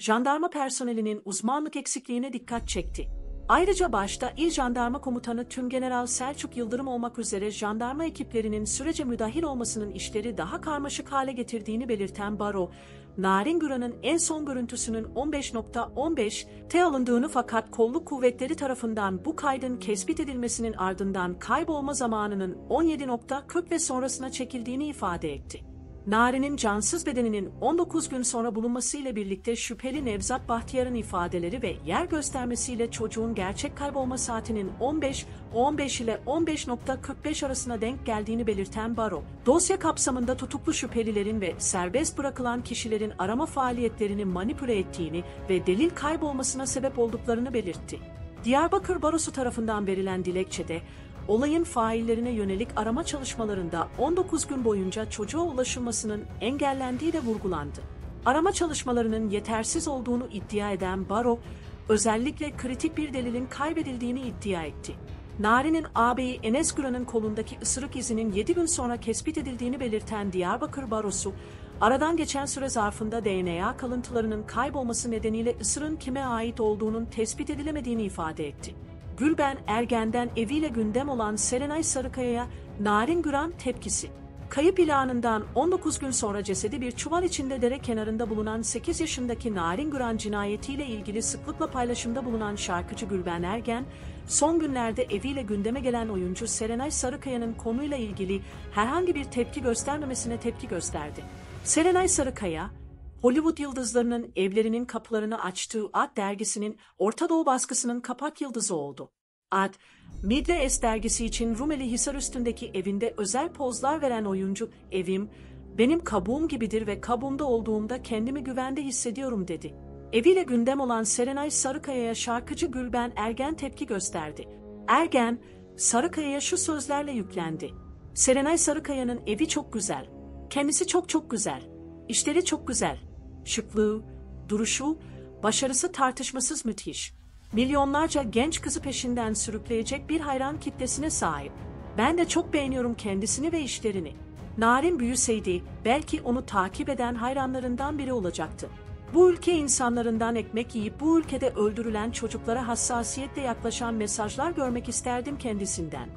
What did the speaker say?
jandarma personelinin uzmanlık eksikliğine dikkat çekti. Ayrıca başta İl Jandarma Komutanı Tümgeneral Selçuk Yıldırım olmak üzere jandarma ekiplerinin sürece müdahil olmasının işleri daha karmaşık hale getirdiğini belirten Baro, Narin Güran'ın en son görüntüsünün 15.15 T alındığını fakat kolluk kuvvetleri tarafından bu kaydın tespit edilmesinin ardından kaybolma zamanının 17.40 ve sonrasına çekildiğini ifade etti. Nari'nin cansız bedeninin 19 gün sonra bulunmasıyla birlikte şüpheli Nevzat Bahtiyar'ın ifadeleri ve yer göstermesiyle çocuğun gerçek kaybolma saatinin 15, 15 ile 15.45 arasına denk geldiğini belirten Baro, dosya kapsamında tutuklu şüphelilerin ve serbest bırakılan kişilerin arama faaliyetlerini manipüle ettiğini ve delil kaybolmasına sebep olduklarını belirtti. Diyarbakır Barosu tarafından verilen dilekçede, olayın faillerine yönelik arama çalışmalarında 19 gün boyunca çocuğa ulaşılmasının engellendiği de vurgulandı. Arama çalışmalarının yetersiz olduğunu iddia eden Baro, özellikle kritik bir delilin kaybedildiğini iddia etti. Nari'nin ağabeyi Enes Güran'ın kolundaki ısırık izinin 7 gün sonra tespit edildiğini belirten Diyarbakır Barosu, aradan geçen süre zarfında DNA kalıntılarının kaybolması nedeniyle ısırın kime ait olduğunun tespit edilemediğini ifade etti. Gülben Ergen'den eviyle gündem olan Serenay Sarıkaya'ya Narin Güran tepkisi. Kayıp ilanından 19 gün sonra cesedi bir çuval içinde dere kenarında bulunan 8 yaşındaki Narin Güran cinayetiyle ilgili sıklıkla paylaşımda bulunan şarkıcı Gülben Ergen, son günlerde eviyle gündeme gelen oyuncu Serenay Sarıkaya'nın konuyla ilgili herhangi bir tepki göstermemesine tepki gösterdi. Serenay Sarıkaya, Hollywood yıldızlarının evlerinin kapılarını açtığı Ad dergisinin Orta Doğu baskısının kapak yıldızı oldu. Ad, Midle S dergisi için Rumeli Hisar üstündeki evinde özel pozlar veren oyuncu, evim, benim kabuğum gibidir ve kabuğumda olduğumda kendimi güvende hissediyorum dedi. Eviyle gündem olan Serenay Sarıkaya'ya şarkıcı Gülben Ergen tepki gösterdi. Ergen, Sarıkaya'ya şu sözlerle yüklendi. Serenay Sarıkaya'nın evi çok güzel. Kendisi çok çok güzel. İşleri çok güzel. Şıklığı, duruşu, başarısı tartışmasız müthiş. Milyonlarca genç kızı peşinden sürükleyecek bir hayran kitlesine sahip. Ben de çok beğeniyorum kendisini ve işlerini. Narin büyüseydi belki onu takip eden hayranlarından biri olacaktı. Bu ülke insanlarından ekmek yiyip bu ülkede öldürülen çocuklara hassasiyetle yaklaşan mesajlar görmek isterdim kendisinden.